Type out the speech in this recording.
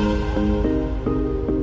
うん。